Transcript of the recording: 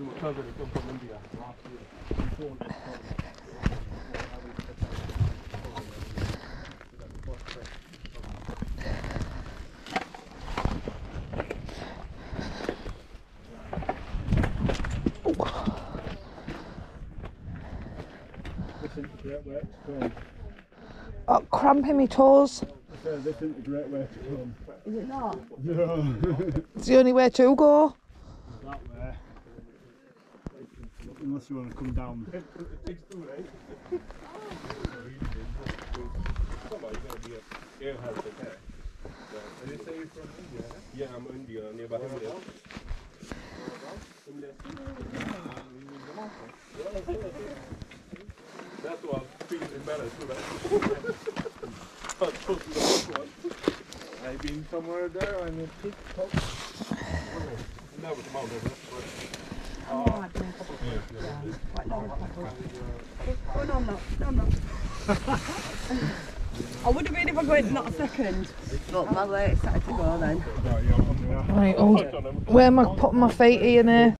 Oh, to my cousin who come from India last year. He phoned and told me. This isn't a great way to come. Oh, cramping me toes. This isn't a great way to come. Is it not? No. It's the only way to go. that way. Unless you want to come down. Yeah, I'm India, nearby India. That's why I'm embarrassed with. I told you the first one. I've been somewhere there and it took took. That was Mount Everest, but Oh, I do. Yeah. Quite long. quite long. Oh, no, I'm not. No, I'm not. I would have been if I went not a second. But my leg started to go then. Right, I'm there. Right, oh, where am I putting my feet in here?